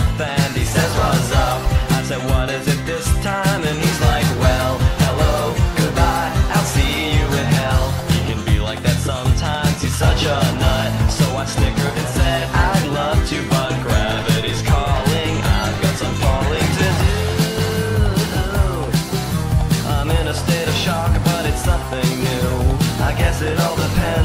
And he says, What's up? I said, what is it this time? And he's like, well, hello, goodbye, I'll see you in hell. He can be like that sometimes, he's such a nut. So I snickered and said, I'd love to, but gravity's calling. I've got some falling to do. I'm in a state of shock, but it's something new. I guess it all depends